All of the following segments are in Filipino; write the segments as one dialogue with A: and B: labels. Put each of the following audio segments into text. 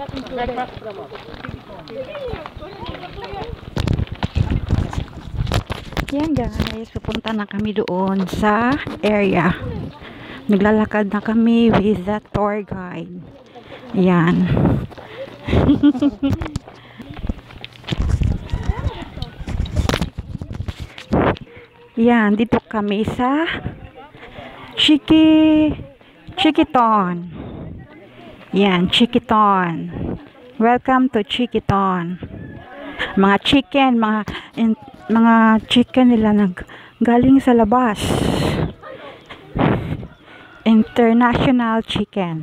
A: Yan guys, pupunta na kami doon sa area. Naglalakad na kami with the tour guide. Yan. Yan, dito kami sa Chiki Chikiton. Yan, Chikiton. Welcome to Chikiton. Mga chicken, mga in- mga chicken nila nag galing sa labas. International chicken.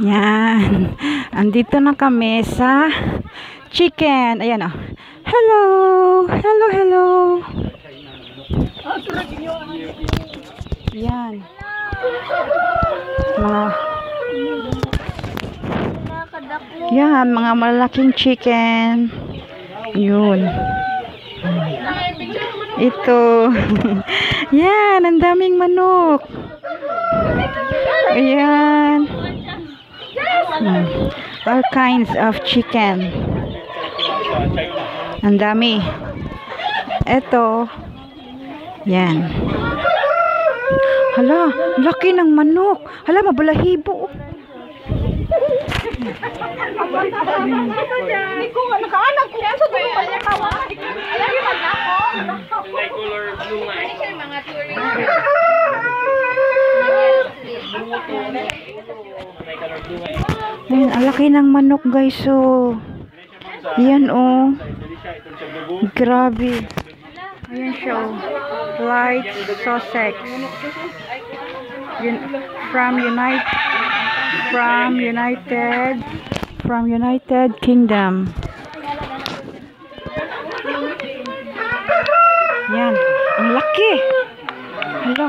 A: Yan. Andito na kami sa chicken. Ayan oh. Hello. Hello, hello. Yan. Mga yan, mga malaking chicken. Yun. Ito. Yan, ang daming manok. Ayan. Hmm. All kinds of chicken. Ang dami. Ito. Yan. Hala, laki ng manok. Hala, mabalahibo. Ayan, ang laki ng manok guys, oh. Yan, oh. Grabe. Ayan siya, oh. Light Sussex. From United, from United, from United Kingdom. Yan, ang laki. Hala,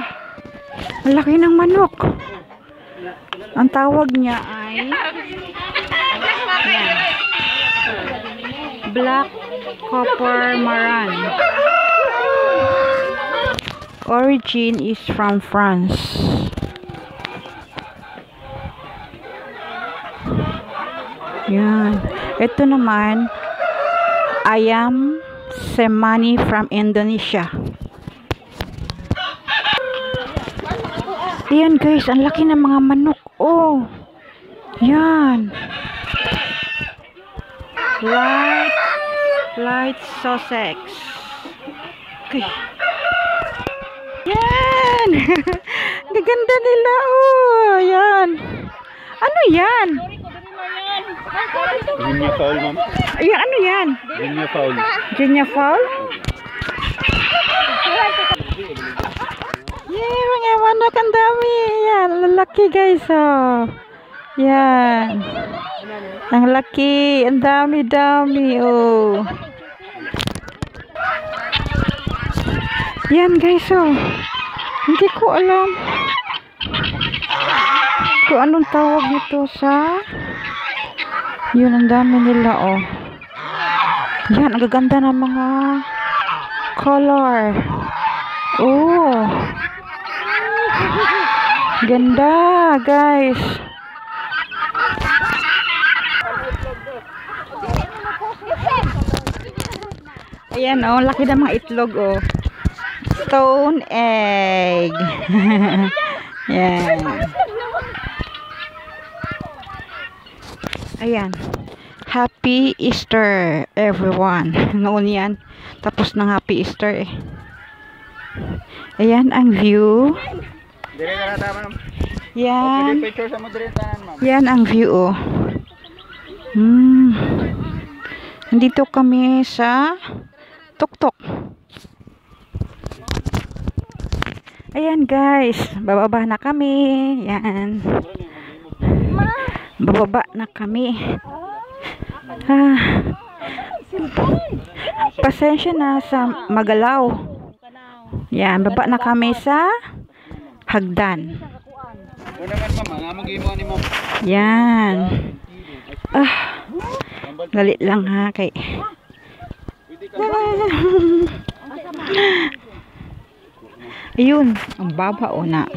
A: ang laki ng manok. Ang tawag niya ay yan. Black Copper Maran. Origin is from France. Yan. Ito naman, ayam semani from Indonesia. Ayan guys, ang laki ng mga manok. Oh. Yan. Light, light Sussex. Okay. Yan. Gaganda nila. Oh, yan. Ano yan?
B: Linya foul, ma'am.
A: Ayan, ano yan?
B: Linya foul.
A: Virginia Fall? Yay, mga manok ang dami. Yan, lalaki guys, oh. Yan. Ang laki, ang dami-dami, oh. Yan guys, oh. Hindi ko alam kung anong tawag nito sa yun, ang dami nila, oh. Yan, ang gaganda ng mga color. Oh. Ganda, guys. Ayan, oh, laki ng mga itlog, oh. Stone egg. Yan. Ayan. Happy Easter, everyone. Noon yan. Tapos ng Happy Easter, eh. Ayan ang view. Yan. Yan ang view, oh. Hmm. Nandito kami sa tuktok. Ayan, guys. Bababa na kami. Yan. Bababa na kami. Ah. Pasensya na sa magalaw. Yan, baba na kami sa hagdan. Yan. Ah, galit lang ha kay. Ayun, ang baba o na.